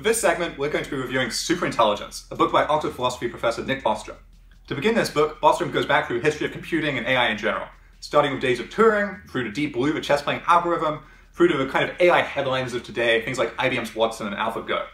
For this segment, we're going to be reviewing Superintelligence, a book by Oxford philosophy professor Nick Bostrom. To begin this book, Bostrom goes back through the history of computing and AI in general, starting with days of Turing, through to Deep Blue, the chess-playing algorithm, through to the kind of AI headlines of today, things like IBM's Watson and AlphaGo.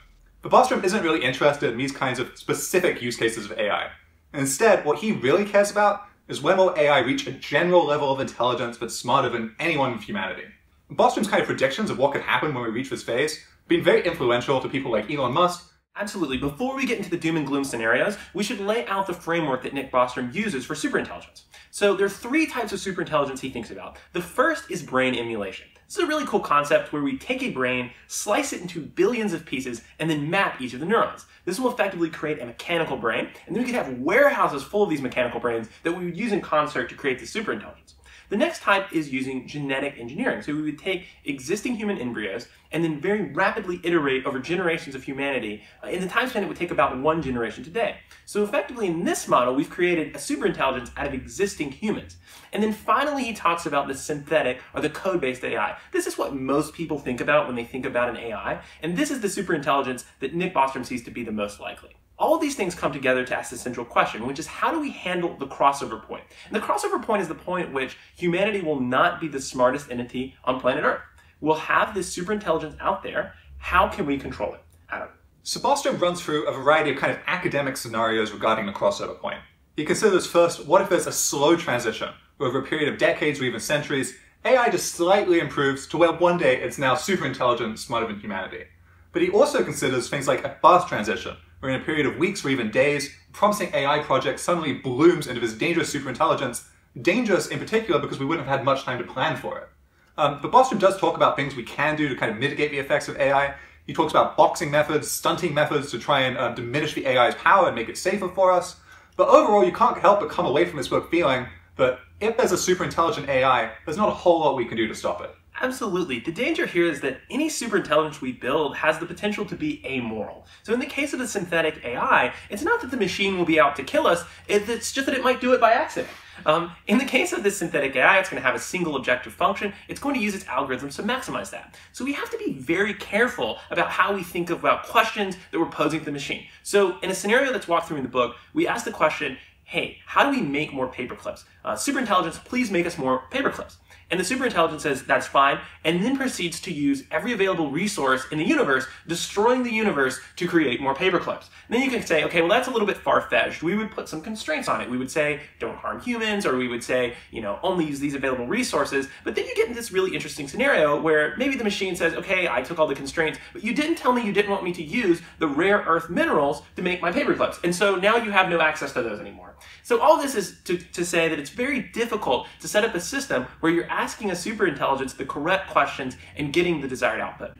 But Bostrom isn't really interested in these kinds of specific use cases of AI. instead, what he really cares about is when will AI reach a general level of intelligence that's smarter than anyone in humanity. Bostrom's kind of predictions of what could happen when we reach this phase been very influential to people like Elon Musk. Absolutely. Before we get into the doom and gloom scenarios, we should lay out the framework that Nick Bostrom uses for superintelligence. So there are three types of superintelligence he thinks about. The first is brain emulation. This is a really cool concept where we take a brain, slice it into billions of pieces, and then map each of the neurons. This will effectively create a mechanical brain, and then we could have warehouses full of these mechanical brains that we would use in concert to create the superintelligence. The next type is using genetic engineering. So we would take existing human embryos and then very rapidly iterate over generations of humanity uh, in the time span it would take about one generation today. So effectively in this model, we've created a superintelligence out of existing humans. And then finally, he talks about the synthetic or the code-based AI. This is what most people think about when they think about an AI. And this is the superintelligence that Nick Bostrom sees to be the most likely. All these things come together to ask the central question, which is how do we handle the crossover point? And the crossover point is the point at which humanity will not be the smartest entity on planet Earth. We'll have this superintelligence out there. How can we control it? Adam. So Bostrom runs through a variety of kind of academic scenarios regarding the crossover point. He considers first, what if there's a slow transition, over a period of decades or even centuries, AI just slightly improves to where one day it's now super intelligent, smarter than humanity. But he also considers things like a fast transition, in a period of weeks or even days, promising AI project suddenly blooms into this dangerous superintelligence, dangerous in particular because we wouldn't have had much time to plan for it. Um, but Bostrom does talk about things we can do to kind of mitigate the effects of AI. He talks about boxing methods, stunting methods to try and uh, diminish the AI's power and make it safer for us. But overall, you can't help but come away from this book feeling that if there's a super intelligent AI, there's not a whole lot we can do to stop it. Absolutely. The danger here is that any superintelligence we build has the potential to be amoral. So in the case of the synthetic AI, it's not that the machine will be out to kill us, it's just that it might do it by accident. Um, in the case of this synthetic AI, it's going to have a single objective function. It's going to use its algorithms to maximize that. So we have to be very careful about how we think about questions that we're posing to the machine. So in a scenario that's walked through in the book, we ask the question, hey, how do we make more paperclips? Uh, superintelligence, please make us more paperclips. And the superintelligence says that's fine, and then proceeds to use every available resource in the universe, destroying the universe to create more paperclips. Then you can say, okay, well, that's a little bit far-fetched. We would put some constraints on it. We would say, don't harm humans, or we would say, you know, only use these available resources. But then you get into this really interesting scenario where maybe the machine says, okay, I took all the constraints, but you didn't tell me you didn't want me to use the rare earth minerals to make my paperclips. And so now you have no access to those anymore. So all this is to, to say that it's very difficult to set up a system where you're asking a superintelligence the correct questions and getting the desired output.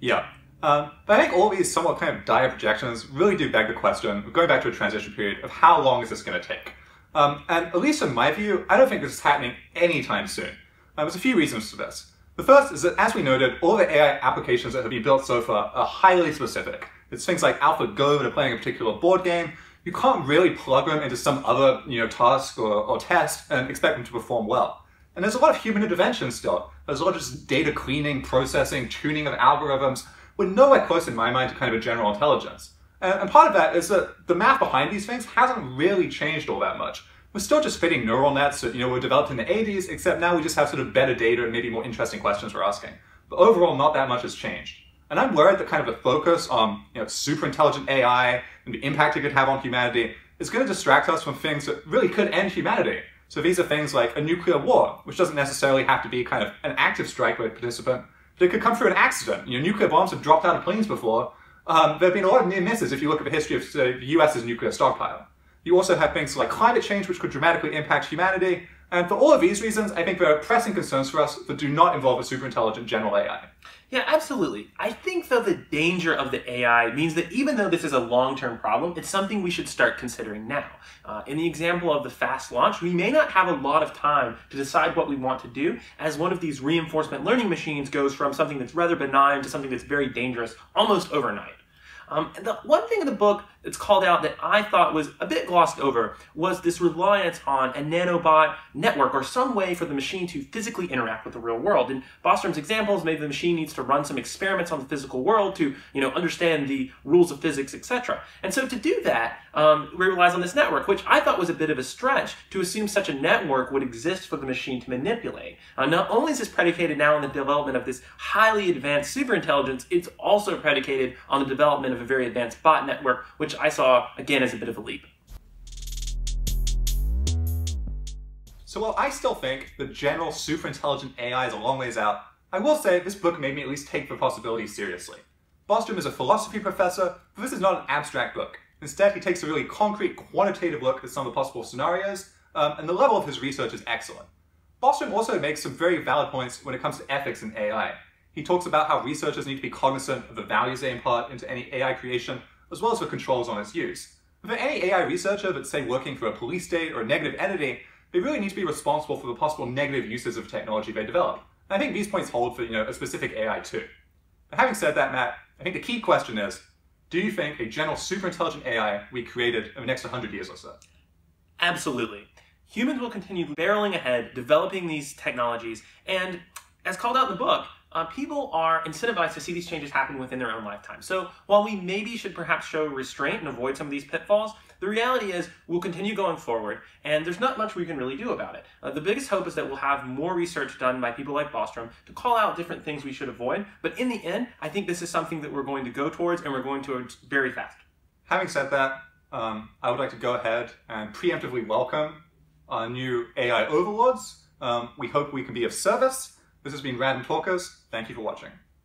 Yeah. Um, but I think all these somewhat kind of dire projections really do beg the question, going back to a transition period, of how long is this going to take? Um, and at least in my view, I don't think this is happening anytime soon. Uh, there's a few reasons for this. The first is that, as we noted, all the AI applications that have been built so far are highly specific. It's things like AlphaGo that are playing a particular board game. You can't really plug them into some other you know, task or, or test and expect them to perform well. And there's a lot of human intervention still. There's a lot of just data cleaning, processing, tuning of algorithms. We're nowhere close in my mind to kind of a general intelligence. And, and part of that is that the math behind these things hasn't really changed all that much. We're still just fitting neural nets that you know were developed in the 80s, except now we just have sort of better data and maybe more interesting questions we're asking. But overall, not that much has changed. And I'm worried that kind of the focus on you know, super intelligent AI and the impact it could have on humanity is going to distract us from things that really could end humanity. So these are things like a nuclear war, which doesn't necessarily have to be kind of an active strike by a participant, but it could come through an accident. You know, nuclear bombs have dropped out of planes before. Um, there have been a lot of near misses if you look at the history of the US's nuclear stockpile. You also have things like climate change, which could dramatically impact humanity. And for all of these reasons, I think there are pressing concerns for us that do not involve a superintelligent general AI. Yeah, absolutely. I think, though, the danger of the AI means that even though this is a long term problem, it's something we should start considering now. Uh, in the example of the fast launch, we may not have a lot of time to decide what we want to do, as one of these reinforcement learning machines goes from something that's rather benign to something that's very dangerous almost overnight. Um, and the one thing in the book that's called out that I thought was a bit glossed over was this reliance on a nanobot network or some way for the machine to physically interact with the real world. In Bostrom's examples, maybe the machine needs to run some experiments on the physical world to, you know, understand the rules of physics, etc. And so to do that, um, we relies on this network, which I thought was a bit of a stretch to assume such a network would exist for the machine to manipulate. Uh, not only is this predicated now on the development of this highly advanced superintelligence, it's also predicated on the development of a very advanced bot network, which I saw again as a bit of a leap. So while I still think the general superintelligent AI is a long ways out, I will say this book made me at least take the possibility seriously. Bostrom is a philosophy professor, but this is not an abstract book. Instead, he takes a really concrete, quantitative look at some of the possible scenarios, um, and the level of his research is excellent. Bostrom also makes some very valid points when it comes to ethics in AI. He talks about how researchers need to be cognizant of the values they impart into any AI creation, as well as the controls on its use. For any AI researcher that's, say, working for a police state or a negative entity, they really need to be responsible for the possible negative uses of technology they develop. And I think these points hold for you know, a specific AI too. But having said that, Matt, I think the key question is, do you think a general superintelligent AI we created in the next 100 years or so? Absolutely. Humans will continue barreling ahead, developing these technologies, and as called out in the book, uh, people are incentivized to see these changes happen within their own lifetime. So while we maybe should perhaps show restraint and avoid some of these pitfalls, the reality is we'll continue going forward, and there's not much we can really do about it. Uh, the biggest hope is that we'll have more research done by people like Bostrom to call out different things we should avoid. But in the end, I think this is something that we're going to go towards, and we're going to very fast. Having said that, um, I would like to go ahead and preemptively welcome our new AI overlords. Um, we hope we can be of service. This has been Random Talkers. Thank you for watching.